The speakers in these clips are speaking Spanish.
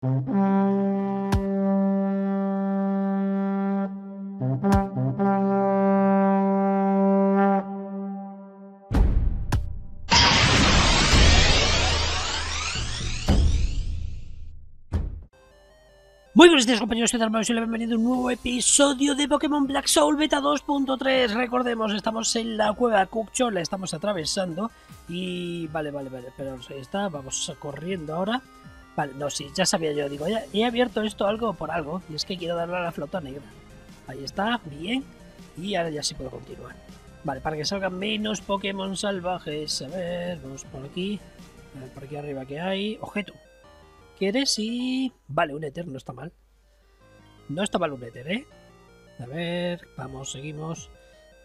Muy buenos días compañeros, ¿qué tal? y bienvenido a un nuevo episodio de Pokémon Black Soul Beta 2.3 Recordemos, estamos en la cueva Cuccho, la estamos atravesando Y... vale, vale, vale, pero ahí está, vamos corriendo ahora Vale, no, sí, ya sabía yo, digo, he abierto esto algo por algo Y es que quiero darle a la flota negra Ahí está, bien Y ahora ya sí puedo continuar Vale, para que salgan menos Pokémon salvajes A ver, vamos por aquí A ver, por aquí arriba que hay Objeto ¿Quieres? Y... Vale, un Ether no está mal. No está mal un Ether, ¿eh? A ver, vamos, seguimos.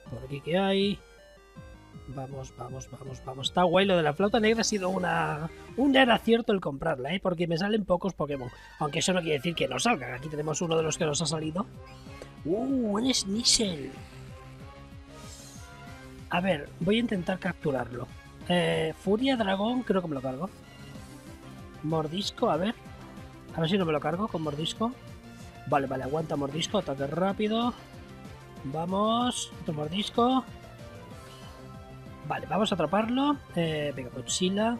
Por aquí que hay. Vamos, vamos, vamos, vamos. Está guay lo de la flauta negra. Ha sido una... un gran acierto el comprarla, ¿eh? Porque me salen pocos Pokémon. Aunque eso no quiere decir que no salgan. Aquí tenemos uno de los que nos ha salido. ¡Uh! Un Snizzle. A ver, voy a intentar capturarlo. Eh, Furia Dragón, creo que me lo cargo. Mordisco, a ver. A ver si no me lo cargo con mordisco. Vale, vale, aguanta mordisco, ataque rápido. Vamos, otro mordisco. Vale, vamos a atraparlo. Eh, venga, mochila.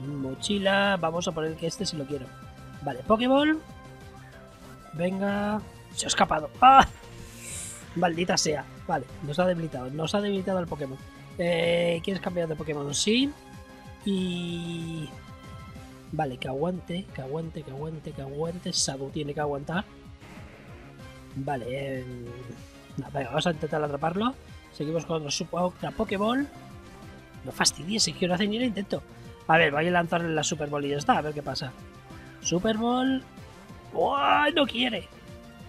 Mochila. Vamos a poner que este si lo quiero. Vale, Pokéball. Venga. Se ha escapado. ¡Ah! Maldita sea. Vale, nos ha debilitado. Nos ha debilitado el Pokémon. Eh, ¿Quieres cambiar de Pokémon? Sí. Y... Vale, que aguante, que aguante, que aguante, que aguante. Sadu tiene que aguantar. Vale, eh... vamos a intentar atraparlo. Seguimos con otra Pokéball. No fastidies, si quiero hacer ni el intento. A ver, voy a lanzarle la Super Bowl y ya está, a ver qué pasa. Super Bowl. ¡Oh! No quiere.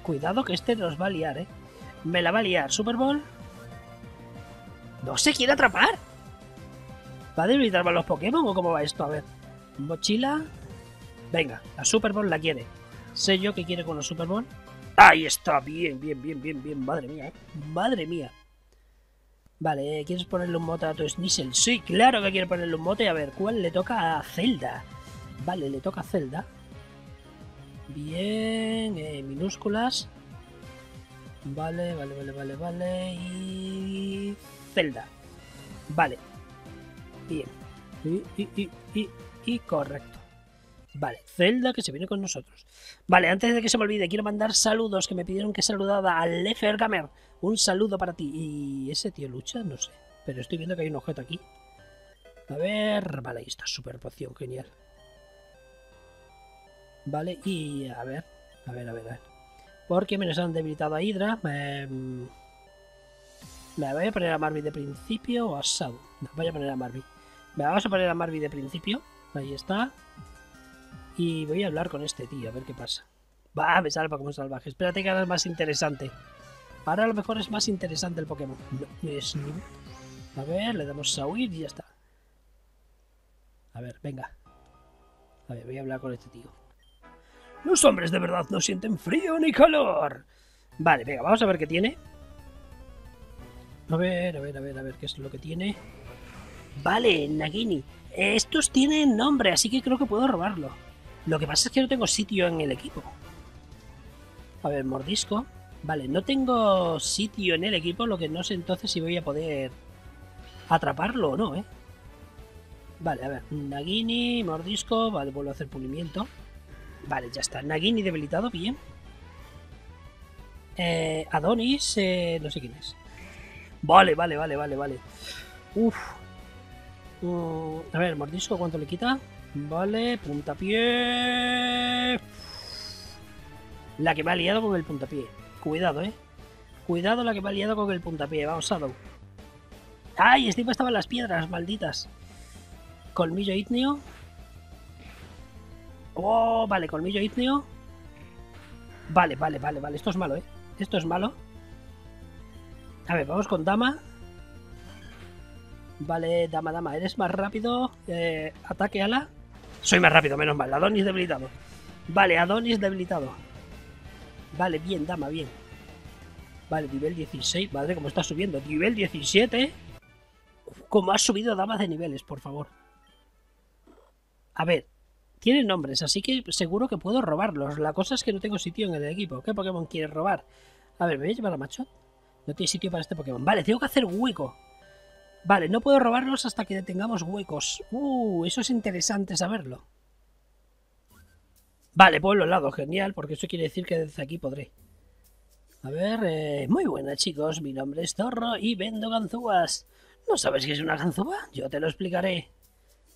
Cuidado que este nos va a liar, eh. Me la va a liar. Super Bowl. No se quiere atrapar. ¿Va a debilitar los Pokémon o cómo va esto? A ver. Mochila. Venga, la Super Bowl la quiere. Sé yo que quiere con la Super Bowl. Ahí está, bien, bien, bien, bien, bien. Madre mía, ¿eh? madre mía. Vale, ¿quieres ponerle un mote a tu Snizzle? Sí, claro que quiere ponerle un mote. A ver, ¿cuál le toca a Zelda? Vale, le toca a Zelda. Bien, eh, minúsculas. Vale, vale, vale, vale, vale. Y. Zelda. Vale. Bien. Y, y, y, y y correcto. Vale, Zelda que se viene con nosotros. Vale, antes de que se me olvide, quiero mandar saludos que me pidieron que saludara a Lefer Gamer. Un saludo para ti. ¿Y ese tío lucha? No sé. Pero estoy viendo que hay un objeto aquí. A ver, vale, ahí está, super poción, genial. Vale, y a ver, a ver, a ver, a ver. Porque me nos han debilitado a Hydra. me voy a poner a Marby de principio o a Sadu. No, voy a poner a Marby. Me vamos a poner a Marby de principio. Ahí está. Y voy a hablar con este tío, a ver qué pasa. Va, me sale Pokémon salvaje. Espérate que ahora es más interesante. Ahora a lo mejor es más interesante el Pokémon. A ver, le damos a huir y ya está. A ver, venga. A ver, voy a hablar con este tío. Los hombres de verdad no sienten frío ni calor. Vale, venga, vamos a ver qué tiene. A ver, a ver, a ver, a ver qué es lo que tiene. Vale, Nagini. Estos tienen nombre, así que creo que puedo robarlo. Lo que pasa es que no tengo sitio en el equipo. A ver, mordisco. Vale, no tengo sitio en el equipo, lo que no sé entonces si voy a poder atraparlo o no, ¿eh? Vale, a ver, Nagini, mordisco, vale, vuelvo a hacer pulimiento. Vale, ya está, Nagini debilitado, bien. Eh, Adonis, eh, no sé quién es. Vale, vale, vale, vale, vale. Uf, Mm, a ver, mordisco, ¿cuánto le quita? Vale, puntapié. La que me ha liado con el puntapié. Cuidado, eh. Cuidado la que me ha liado con el puntapié. Vamos, Shadow. ¡Ay! Encima estaban las piedras, malditas. Colmillo ígneo. Oh, vale, colmillo ígneo. Vale, vale, vale, vale. Esto es malo, eh. Esto es malo. A ver, vamos con dama. Vale, dama, dama, eres más rápido. Eh, ataque ala. Soy más rápido, menos mal. Adonis debilitado. Vale, Adonis debilitado. Vale, bien, dama, bien. Vale, nivel 16. Madre, cómo está subiendo. Nivel 17. ¿Cómo has subido damas de niveles, por favor? A ver. Tienen nombres, así que seguro que puedo robarlos. La cosa es que no tengo sitio en el equipo. ¿Qué Pokémon quieres robar? A ver, ¿me voy a llevar a Machot? No tiene sitio para este Pokémon. Vale, tengo que hacer hueco. Vale, no puedo robarlos hasta que tengamos huecos. Uh, eso es interesante saberlo. Vale, pueblo al lado, genial, porque eso quiere decir que desde aquí podré. A ver, eh, muy buena chicos, mi nombre es Zorro y vendo ganzúas. ¿No sabes qué es una ganzúa? Yo te lo explicaré.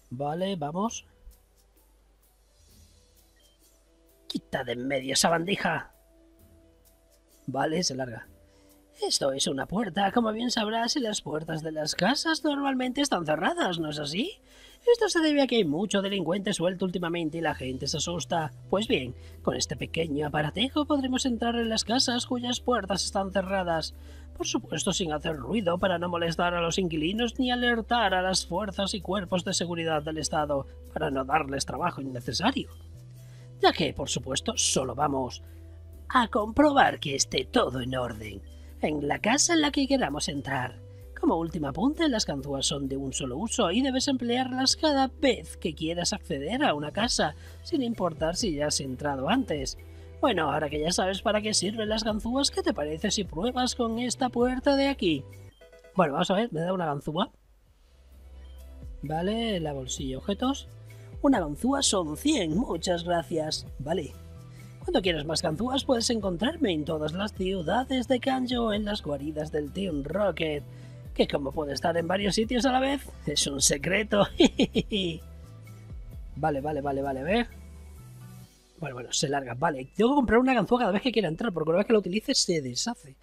Vale, vamos. Quita de en medio esa bandija. Vale, se larga. Esto es una puerta. Como bien sabrás, las puertas de las casas normalmente están cerradas, ¿no es así? Esto se debe a que hay mucho delincuente suelto últimamente y la gente se asusta. Pues bien, con este pequeño aparatejo podremos entrar en las casas cuyas puertas están cerradas. Por supuesto sin hacer ruido para no molestar a los inquilinos ni alertar a las fuerzas y cuerpos de seguridad del Estado para no darles trabajo innecesario. Ya que, por supuesto, solo vamos a comprobar que esté todo en orden en la casa en la que queramos entrar. Como última apunte, las ganzúas son de un solo uso y debes emplearlas cada vez que quieras acceder a una casa, sin importar si ya has entrado antes. Bueno, ahora que ya sabes para qué sirven las ganzúas, ¿qué te parece si pruebas con esta puerta de aquí? Bueno, vamos a ver, me da una ganzúa. Vale, la bolsilla objetos. Una ganzúa son 100, muchas gracias. Vale, cuando quieras más ganzúas puedes encontrarme en todas las ciudades de Kanjo en las guaridas del Team Rocket, que como puede estar en varios sitios a la vez, es un secreto. vale, vale, vale, vale, a ver. Bueno, bueno, se larga. Vale, tengo que comprar una ganzúa cada vez que quiera entrar, porque una vez que la utilice se deshace.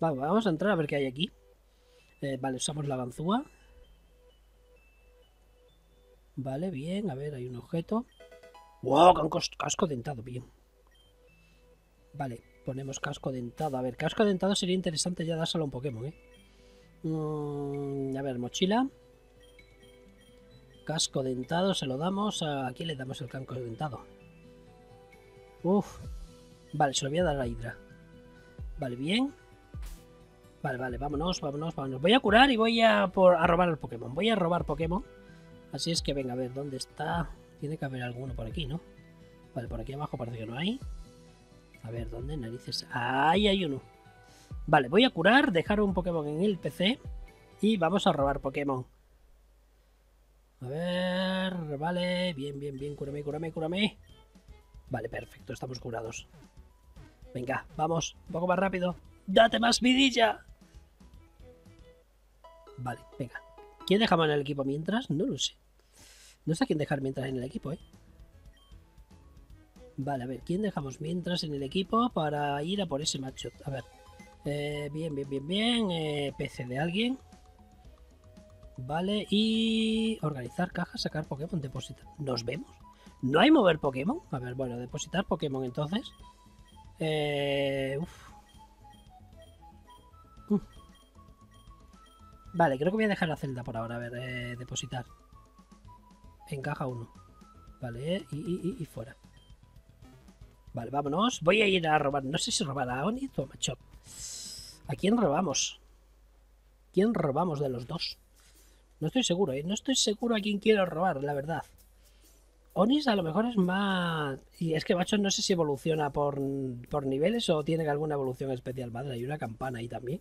Vale, vamos a entrar a ver qué hay aquí. Eh, vale, usamos la ganzúa. Vale, bien, a ver, hay un objeto. ¡Wow! Casco dentado, bien. Vale, ponemos casco dentado. A ver, casco dentado sería interesante ya dárselo a un Pokémon, ¿eh? Mm, a ver, mochila. Casco dentado, se lo damos. ¿A quién le damos el casco dentado? Uf. Vale, se lo voy a dar a Hydra. Vale, bien. Vale, vale, vámonos, vámonos, vámonos. Voy a curar y voy a, por, a robar el Pokémon. Voy a robar Pokémon. Así es que venga, a ver, ¿dónde está? Tiene que haber alguno por aquí, ¿no? Vale, por aquí abajo parece que no hay. A ver, ¿dónde narices? Ahí hay uno. Vale, voy a curar, dejar un Pokémon en el PC y vamos a robar Pokémon. A ver, vale, bien, bien, bien, cúrame, cúrame, cúrame. Vale, perfecto, estamos curados. Venga, vamos, un poco más rápido. ¡Date más vidilla! Vale, venga. ¿Quién dejamos en el equipo mientras? No lo sé. No sé a quién dejar mientras en el equipo, ¿eh? Vale, a ver, ¿quién dejamos mientras en el equipo para ir a por ese macho? A ver. Eh, bien, bien, bien, bien. Eh, PC de alguien. Vale, y organizar cajas, sacar Pokémon, depositar. ¿Nos vemos? ¿No hay mover Pokémon? A ver, bueno, depositar Pokémon entonces. Eh, Vale, creo que voy a dejar la celda por ahora. A ver, eh, depositar. En caja 1. Vale, y, y, y fuera. Vale, vámonos. Voy a ir a robar. No sé si robar a Oni o a Machop. ¿A quién robamos? ¿Quién robamos de los dos? No estoy seguro, ¿eh? No estoy seguro a quién quiero robar, la verdad. Onis a lo mejor es más... Y es que Machop no sé si evoluciona por, por niveles o tiene alguna evolución especial. Vale, hay una campana ahí también.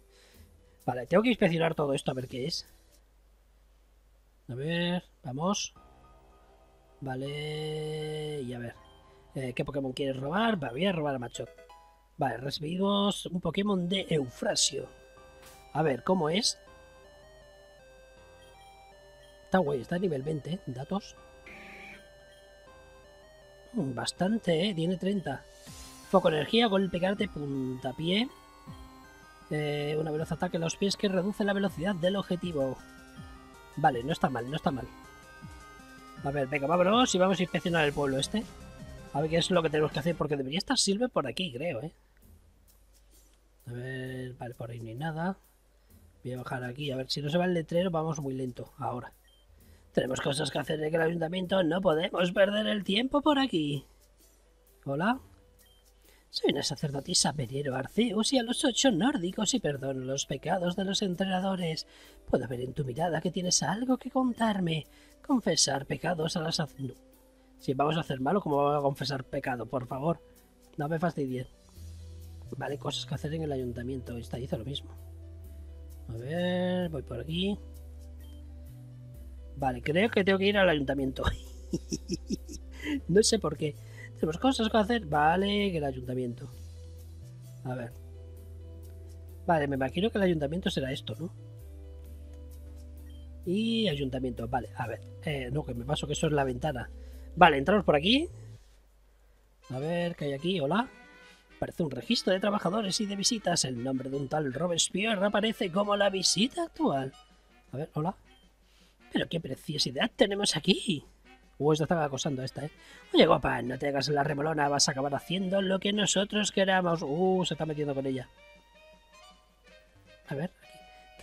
Vale, tengo que inspeccionar todo esto a ver qué es. A ver, vamos. Vale, y a ver. Eh, ¿Qué Pokémon quieres robar? voy a robar a Machop. Vale, recibimos un Pokémon de Eufrasio. A ver, ¿cómo es? Está guay, está a nivel 20, ¿eh? Datos. Mm, bastante, ¿eh? Tiene 30. Foco energía, golpe carta puntapié. Eh, una veloz ataque en los pies que reduce la velocidad del objetivo. Vale, no está mal, no está mal. A ver, venga, vámonos y vamos a inspeccionar el pueblo este. A ver qué es lo que tenemos que hacer, porque debería estar Silver por aquí, creo, ¿eh? A ver, vale, por ahí no hay nada. Voy a bajar aquí, a ver si no se va el letrero, vamos muy lento ahora. Tenemos cosas que hacer en el ayuntamiento, no podemos perder el tiempo por aquí. Hola. Soy una sacerdotisa Venero Arceus y a los ocho nórdicos y perdono los pecados de los entrenadores. Puedo ver en tu mirada que tienes algo que contarme. Confesar pecados a las... Si vamos a hacer malo, ¿cómo vamos a confesar pecado? Por favor, no me fastidien. Vale, cosas que hacer en el ayuntamiento. Esta dice lo mismo. A ver, voy por aquí. Vale, creo que tengo que ir al ayuntamiento. no sé por qué. Tenemos cosas que hacer. Vale, que el ayuntamiento. A ver. Vale, me imagino que el ayuntamiento será esto, ¿no? Y ayuntamiento. Vale, a ver. Eh, no, que me paso que eso es la ventana. Vale, entramos por aquí. A ver, ¿qué hay aquí? Hola. Parece un registro de trabajadores y de visitas. El nombre de un tal Robespierre aparece como la visita actual. A ver, hola. Pero qué preciosidad tenemos aquí. Uh, esta estaba acosando a esta, ¿eh? Oye, guapa, no te hagas la remolona, vas a acabar haciendo lo que nosotros queramos. Uh, se está metiendo con ella. A ver.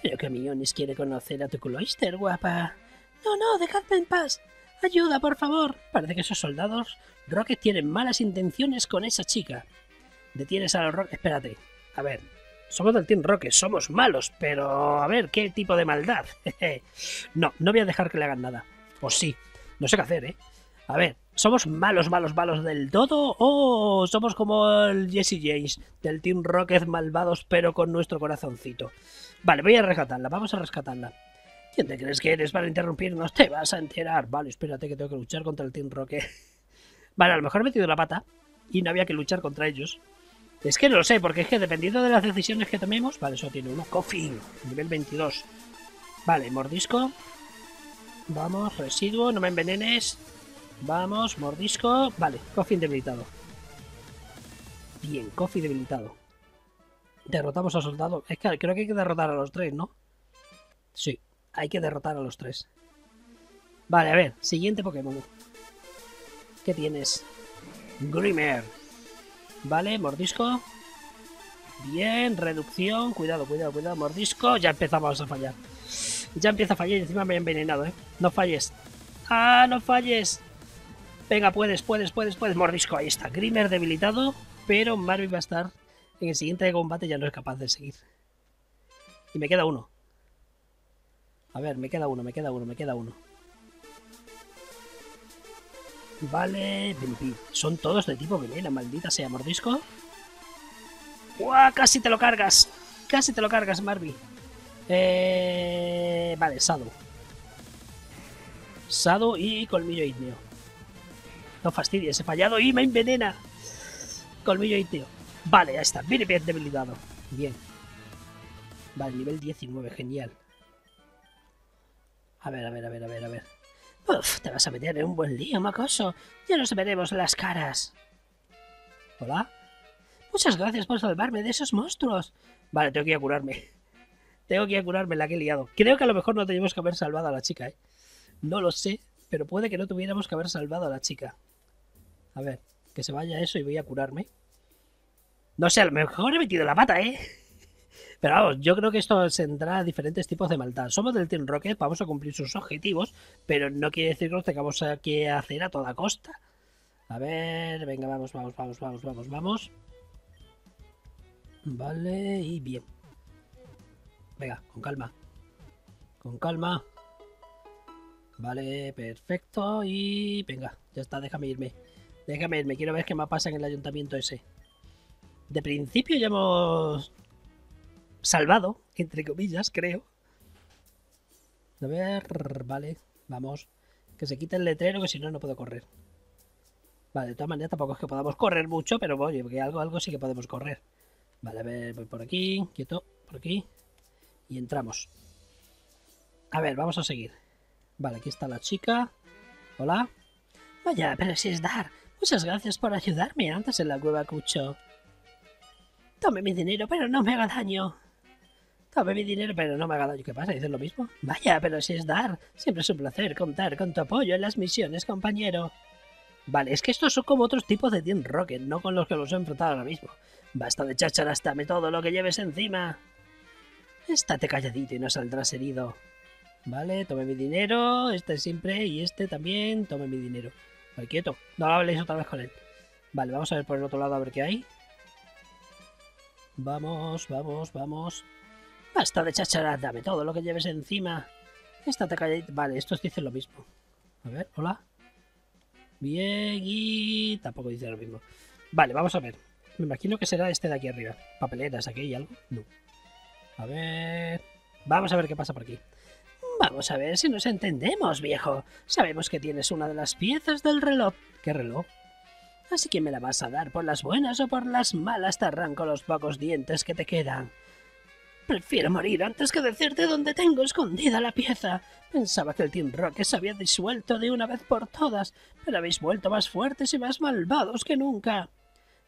Creo que Millones quiere conocer a tu cloister, guapa. No, no, dejadme en paz. Ayuda, por favor. Parece que esos soldados Rocket tienen malas intenciones con esa chica. Detienes a los Rocket. Espérate. A ver. Somos del Team Rocket, somos malos, pero a ver, ¿qué tipo de maldad? no, no voy a dejar que le hagan nada. O sí. No sé qué hacer, ¿eh? A ver, ¿somos malos, malos, malos del todo? ¿O somos como el Jesse James del Team Rocket malvados pero con nuestro corazoncito? Vale, voy a rescatarla, vamos a rescatarla. ¿Quién te crees que eres para interrumpirnos? Te vas a enterar. Vale, espérate que tengo que luchar contra el Team Rocket. Vale, a lo mejor he metido la pata y no había que luchar contra ellos. Es que no lo sé, porque es que dependiendo de las decisiones que tomemos... Vale, eso tiene uno. Coffin, nivel 22. Vale, mordisco. Vamos, residuo, no me envenenes. Vamos, mordisco. Vale, Coffin debilitado. Bien, Coffee debilitado. Derrotamos a soldado. Es que creo que hay que derrotar a los tres, ¿no? Sí, hay que derrotar a los tres. Vale, a ver, siguiente Pokémon. ¿Qué tienes? Grimer. Vale, mordisco. Bien, reducción. Cuidado, cuidado, cuidado. Mordisco. Ya empezamos a fallar. Ya empieza a fallar y encima me he envenenado, ¿eh? No falles. ¡Ah, no falles! Venga, puedes, puedes, puedes, puedes. Mordisco, ahí está. Grimer debilitado, pero Marvin va a estar en el siguiente combate ya no es capaz de seguir. Y me queda uno. A ver, me queda uno, me queda uno, me queda uno. Vale, son todos de tipo veneno, maldita sea, mordisco. ¡Uah! Casi te lo cargas. Casi te lo cargas, Marvin. Eh... Vale, Sado. Sado y colmillo ígneo. No fastidies, he fallado y me envenena. Colmillo ígneo. Vale, ya está. Bien, bien debilitado. Bien. Vale, nivel 19, genial. A ver, a ver, a ver, a ver, a ver. Te vas a meter en un buen lío, macoso. Ya nos veremos las caras. ¿Hola? Muchas gracias por salvarme de esos monstruos. Vale, tengo que ir a curarme. Tengo que ir a curarme la que he liado. Creo que a lo mejor no teníamos que haber salvado a la chica, ¿eh? No lo sé, pero puede que no tuviéramos que haber salvado a la chica. A ver, que se vaya eso y voy a curarme. No sé, a lo mejor he metido la pata, ¿eh? Pero vamos, yo creo que esto tendrá diferentes tipos de maldad. Somos del Team Rocket, vamos a cumplir sus objetivos, pero no quiere decir que los tengamos que hacer a toda costa. A ver, venga, vamos, vamos, vamos, vamos, vamos, vamos. Vale, y bien. Venga, con calma. Con calma. Vale, perfecto. Y venga, ya está, déjame irme. Déjame irme, quiero ver qué me pasa en el ayuntamiento ese. De principio ya hemos salvado, entre comillas, creo. A ver, vale, vamos. Que se quite el letrero, que si no, no puedo correr. Vale, de todas maneras tampoco es que podamos correr mucho, pero oye, porque algo, algo sí que podemos correr. Vale, a ver, voy por aquí, quieto, por aquí. Y entramos. A ver, vamos a seguir. Vale, aquí está la chica. Hola. Vaya, pero si es Dar. Muchas gracias por ayudarme antes en la cueva, Cucho. Tome mi dinero, pero no me haga daño. Tome mi dinero, pero no me haga daño. ¿Qué pasa? ¿Dices lo mismo? Vaya, pero si es Dar. Siempre es un placer contar con tu apoyo en las misiones, compañero. Vale, es que estos son como otros tipos de Team Rocket, no con los que los he enfrentado ahora mismo. Basta de chácharas, dame todo lo que lleves encima. Estate calladito y no saldrás herido. Vale, tome mi dinero, este siempre y este también, tome mi dinero. Vale, quieto, no habléis otra vez con él. Vale, vamos a ver por el otro lado a ver qué hay. Vamos, vamos, vamos. Basta de chacharas, dame todo lo que lleves encima. Estate calladito. Vale, estos dicen lo mismo. A ver, hola. Bien, y tampoco dice lo mismo. Vale, vamos a ver. Me imagino que será este de aquí arriba. Papeleras, aquí hay algo. No. A ver. Vamos a ver qué pasa por aquí. Vamos a ver si nos entendemos, viejo. Sabemos que tienes una de las piezas del reloj. ¿Qué reloj? Así que me la vas a dar por las buenas o por las malas te arranco los pocos dientes que te quedan. Prefiero morir antes que decirte dónde tengo escondida la pieza. Pensaba que el Team Rocket se había disuelto de una vez por todas, pero habéis vuelto más fuertes y más malvados que nunca.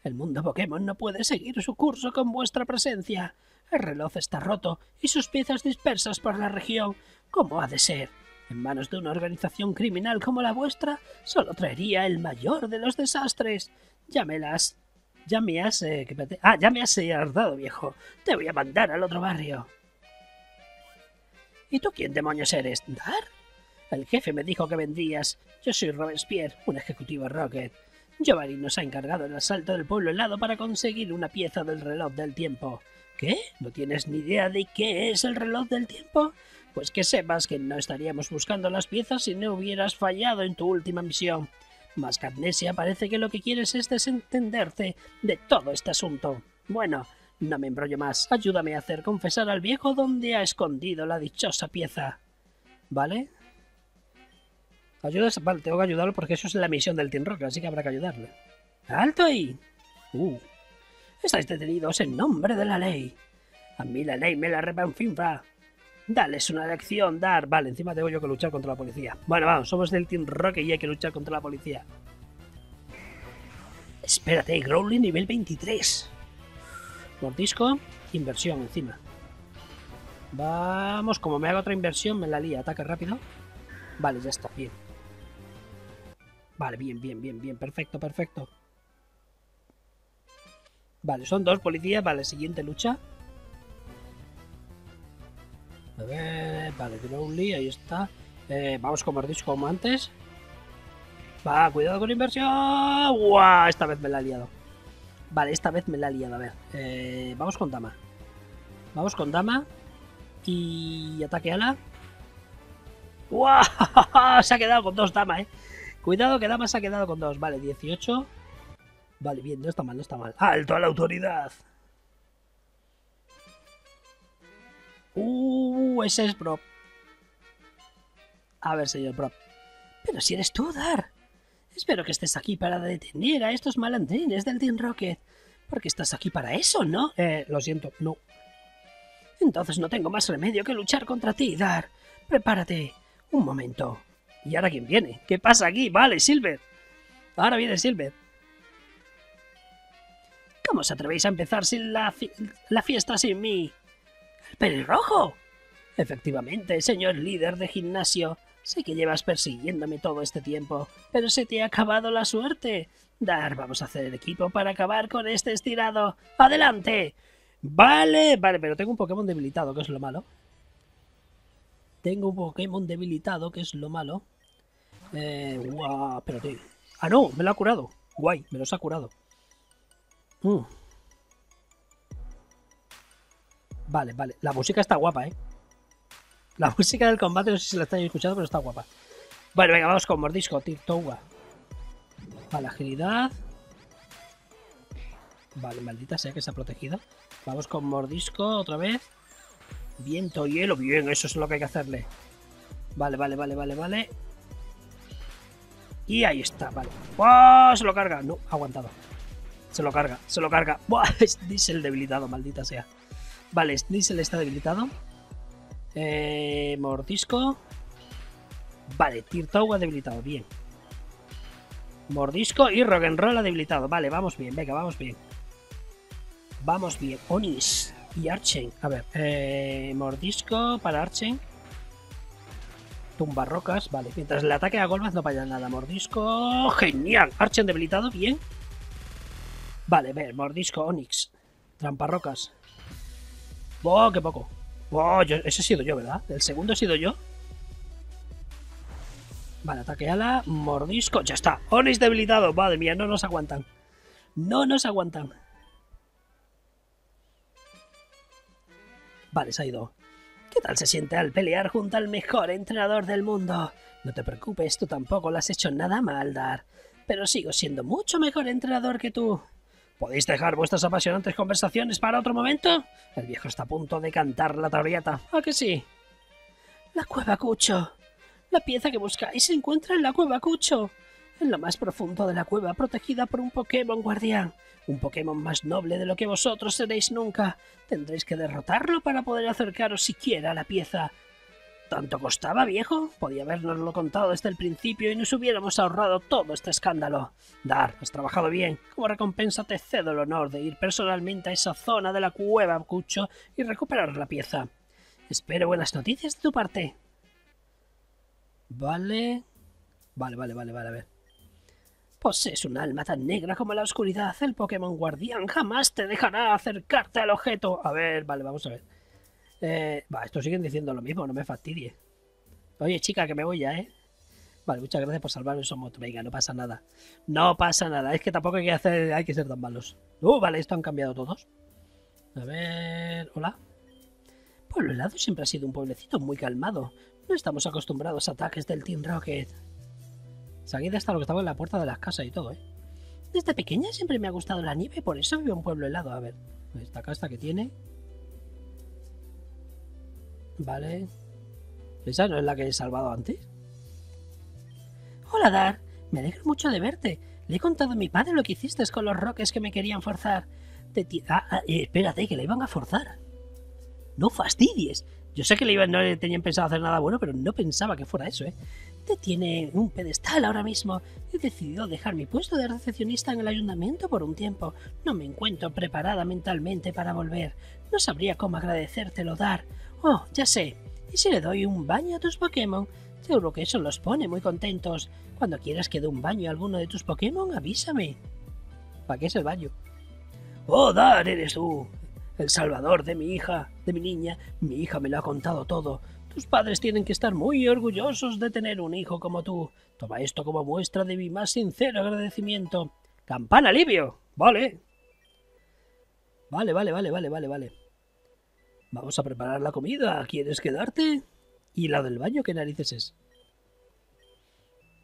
El mundo Pokémon no puede seguir su curso con vuestra presencia. El reloj está roto y sus piezas dispersas por la región. ¿Cómo ha de ser? En manos de una organización criminal como la vuestra, solo traería el mayor de los desastres. Ya me has. Eh, ah, ya me has dado, viejo. Te voy a mandar al otro barrio. ¿Y tú quién demonios eres? ¿Dar? El jefe me dijo que vendrías. Yo soy Robespierre, un ejecutivo Rocket. Giovanni nos ha encargado el asalto del pueblo helado para conseguir una pieza del reloj del tiempo. ¿Qué? ¿No tienes ni idea de qué es el reloj del tiempo? Pues que sepas que no estaríamos buscando las piezas si no hubieras fallado en tu última misión. Mascadnesia parece que lo que quieres es desentenderte de todo este asunto. Bueno, no me embrollo más. Ayúdame a hacer confesar al viejo dónde ha escondido la dichosa pieza. ¿Vale? ¿Ayudas? Vale, tengo que ayudarlo porque eso es la misión del Team Rock, así que habrá que ayudarle. ¡Alto ahí! ¡Uh! Estáis detenidos en nombre de la ley. A mí la ley me la repanfinfa. Dales una lección, Dar. Vale, encima tengo yo que luchar contra la policía. Bueno, vamos, somos del Team Rock y hay que luchar contra la policía. Espérate, Growly nivel 23. Mordisco, inversión encima. Vamos, como me haga otra inversión, me la lía. Ataque rápido. Vale, ya está, bien. Vale, bien, bien, bien, bien. Perfecto, perfecto. Vale, son dos policías. Vale, siguiente lucha. A ver, vale, Growly, ahí está. Eh, vamos con mordisco como antes. Va, cuidado con inversión. ¡Guau! Esta vez me la ha liado. Vale, esta vez me la ha liado. A ver, eh, vamos con dama. Vamos con dama. Y ataque ala. ¡Guau! Se ha quedado con dos dama, eh. Cuidado que dama se ha quedado con dos. Vale, 18. Vale, bien, no está mal, no está mal. ¡Alto a la autoridad! Uh, ese es Prop. A ver, señor Prop. Pero si eres tú, Dar. Espero que estés aquí para detener a estos malandrines del Team Rocket. Porque estás aquí para eso, ¿no? Eh, lo siento, no. Entonces no tengo más remedio que luchar contra ti, Dar. Prepárate. Un momento. ¿Y ahora quién viene? ¿Qué pasa aquí? Vale, Silver. Ahora viene Silver. ¿Cómo os atrevéis a empezar sin la, la fiesta sin mí? ¡El pelirrojo! Efectivamente, señor líder de gimnasio. Sé que llevas persiguiéndome todo este tiempo, pero se te ha acabado la suerte. Dar, vamos a hacer el equipo para acabar con este estirado. ¡Adelante! Vale, vale, pero tengo un Pokémon debilitado, que es lo malo. Tengo un Pokémon debilitado, que es lo malo. Eh, guau, espérate. Ah, no, me lo ha curado. Guay, me los ha curado. Mm. Vale, vale. La música está guapa, ¿eh? La música del combate no sé si la estáis escuchando, pero está guapa. Bueno, venga, vamos con Mordisco, Tirtowa. Vale, agilidad. Vale, maldita sea que se ha protegido. Vamos con Mordisco otra vez. Viento, hielo, bien, eso es lo que hay que hacerle. Vale, vale, vale, vale, vale. Y ahí está, vale. ¡Wow! Se lo carga. No, aguantado. Se lo carga, se lo carga. ¡Buah! Es Diesel debilitado, maldita sea. Vale, Diesel está debilitado. Eh, mordisco. Vale, ha debilitado, bien. Mordisco y Rock'n'Roll ha debilitado. Vale, vamos bien, venga, vamos bien. Vamos bien. Onis y Archen. A ver, eh, mordisco para Archen. Tumba rocas, vale. Mientras le ataque a Golbaz no vaya nada. Mordisco. Genial. Archen debilitado, bien. Vale, ver, mordisco, Onix. Tramparrocas. ¡Oh, qué poco! ¡Oh, ese he sido yo, ¿verdad? ¿El segundo he sido yo? Vale, ataque ala, mordisco, ya está. Onix debilitado, madre mía, no nos aguantan. No nos aguantan. Vale, se ha ido. ¿Qué tal se siente al pelear junto al mejor entrenador del mundo? No te preocupes, tú tampoco lo has hecho nada mal, Dar. Pero sigo siendo mucho mejor entrenador que tú. ¿Podéis dejar vuestras apasionantes conversaciones para otro momento? El viejo está a punto de cantar la tabrieta. ¿A que sí? La cueva Cucho. La pieza que buscáis se encuentra en la cueva Cucho. En lo más profundo de la cueva, protegida por un Pokémon guardián. Un Pokémon más noble de lo que vosotros seréis nunca. Tendréis que derrotarlo para poder acercaros siquiera a la pieza. ¿Tanto costaba, viejo? Podía habernoslo contado desde el principio y nos hubiéramos ahorrado todo este escándalo. Dar, has trabajado bien. Como recompensa te cedo el honor de ir personalmente a esa zona de la cueva, Cucho, y recuperar la pieza. Espero buenas noticias de tu parte. Vale. Vale, vale, vale, vale, a ver. Posees un alma tan negra como la oscuridad. El Pokémon guardián jamás te dejará acercarte al objeto. A ver, vale, vamos a ver. Eh, va, esto siguen diciendo lo mismo, no me fastidie. Oye, chica, que me voy ya, ¿eh? Vale, muchas gracias por salvarme esos motos. Venga, no pasa nada. No pasa nada. Es que tampoco hay que hacer, hay que ser tan malos. Uh, vale, esto han cambiado todos. A ver, hola. Pueblo helado siempre ha sido un pueblecito muy calmado. No estamos acostumbrados a ataques del Team Rocket. Seguida hasta lo que estaba en la puerta de las casas y todo, ¿eh? Desde pequeña siempre me ha gustado la nieve, por eso vivo en un pueblo helado. A ver, esta casa que tiene. Vale. ¿Esa no es la que he salvado antes? Hola, Dar. Me alegro mucho de verte. Le he contado a mi padre lo que hiciste con los roques que me querían forzar. Te ah, ah, eh, espérate, que le iban a forzar. No fastidies. Yo sé que le iban, no le tenían pensado hacer nada bueno, pero no pensaba que fuera eso, ¿eh? tiene un pedestal ahora mismo. He decidido dejar mi puesto de recepcionista en el ayuntamiento por un tiempo. No me encuentro preparada mentalmente para volver. No sabría cómo agradecértelo dar. Oh, ya sé. ¿Y si le doy un baño a tus Pokémon? Seguro que eso los pone muy contentos. Cuando quieras que dé un baño a alguno de tus Pokémon, avísame. ¿Para qué es el baño? Oh, Dar, eres tú. El salvador de mi hija, de mi niña. Mi hija me lo ha contado todo. Tus padres tienen que estar muy orgullosos de tener un hijo como tú. Toma esto como muestra de mi más sincero agradecimiento. ¡Campana, Livio! Vale. Vale, vale, vale, vale, vale, vale. Vamos a preparar la comida. ¿Quieres quedarte? ¿Y la del baño qué narices es?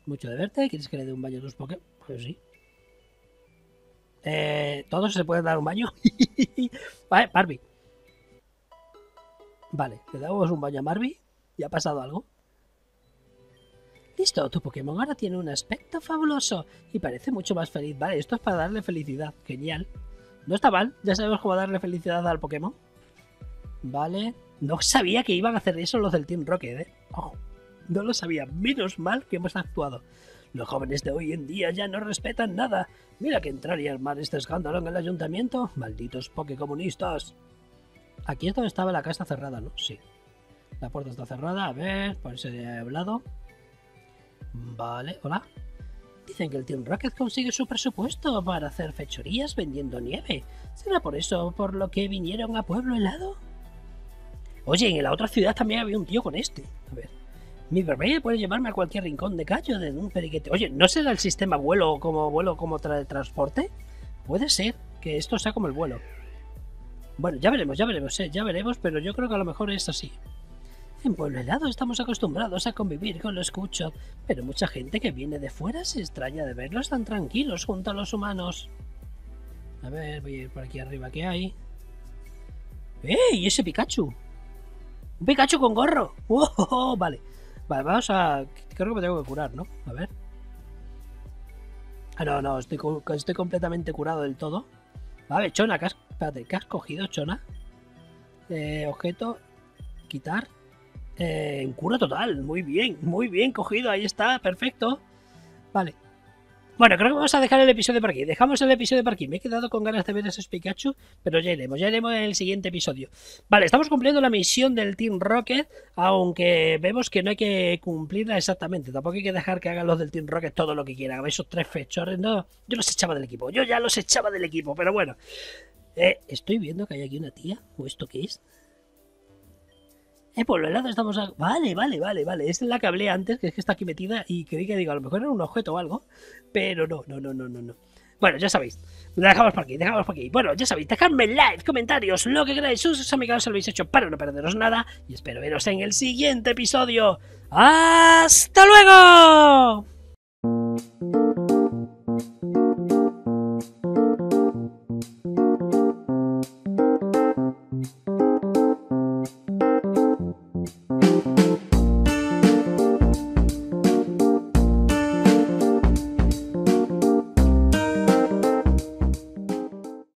Mucho de verte. ¿Quieres que le dé un baño a tus Pokémon? Pues sí. Eh, ¿Todos se pueden dar un baño? vale, Barbie. Vale, le damos un baño a Marby. ¿Y ha pasado algo? Listo, tu Pokémon ahora tiene un aspecto fabuloso y parece mucho más feliz. Vale, esto es para darle felicidad. Genial. No está mal, ya sabemos cómo darle felicidad al Pokémon. Vale. No sabía que iban a hacer eso los del Team Rocket, ¿eh? No lo sabía. Menos mal que hemos actuado. Los jóvenes de hoy en día ya no respetan nada. Mira que entrar y armar este escándalo en el ayuntamiento. Malditos Pokécomunistas. Aquí es donde estaba la casa cerrada, ¿no? Sí. La puerta está cerrada. A ver, por eso he hablado. Vale, hola. Dicen que el Team Rocket consigue su presupuesto para hacer fechorías vendiendo nieve. ¿Será por eso por lo que vinieron a Pueblo Helado? Oye, en la otra ciudad también había un tío con este. A ver. Mi bebé puede llevarme a cualquier rincón de callo de un periquete. Oye, ¿no será el sistema vuelo como vuelo como transporte? Puede ser que esto sea como el vuelo. Bueno, ya veremos, ya veremos, eh, ya veremos, pero yo creo que a lo mejor es así. En Pueblo Helado estamos acostumbrados a convivir con los cuchos, pero mucha gente que viene de fuera se extraña de verlos tan tranquilos junto a los humanos. A ver, voy a ir por aquí arriba, ¿qué hay? ¡Eh! ¿Y ese Pikachu? ¡Un Pikachu con gorro! ¡Oh! Vale. Vale, vamos a... Creo que me tengo que curar, ¿no? A ver. Ah, no, no, estoy, completamente curado del todo. Vale, Chona, ¿qué has, ¿qué has cogido, Chona? Eh, objeto, quitar. Eh, cura total, muy bien, muy bien cogido, ahí está, perfecto. Vale. Bueno, creo que vamos a dejar el episodio por aquí. Dejamos el episodio por aquí. Me he quedado con ganas de ver a esos Pikachu, pero ya iremos, ya iremos en el siguiente episodio. Vale, estamos cumpliendo la misión del Team Rocket, aunque vemos que no hay que cumplirla exactamente. Tampoco hay que dejar que hagan los del Team Rocket todo lo que quieran. Esos tres fechores, no. Yo los echaba del equipo, yo ya los echaba del equipo, pero bueno. Eh, estoy viendo que hay aquí una tía, ¿o esto qué es? eh, por el lado estamos... A... Vale, vale, vale, vale. Es la que hablé antes, que es que está aquí metida y creí que digo, a lo mejor era un objeto o algo. Pero no, no, no, no, no, no. Bueno, ya sabéis. La dejamos por aquí, dejamos por aquí. Bueno, ya sabéis, dejadme like, comentarios, lo que queráis. Sus amigos lo habéis hecho para no perderos nada. Y espero veros en el siguiente episodio. ¡Hasta luego!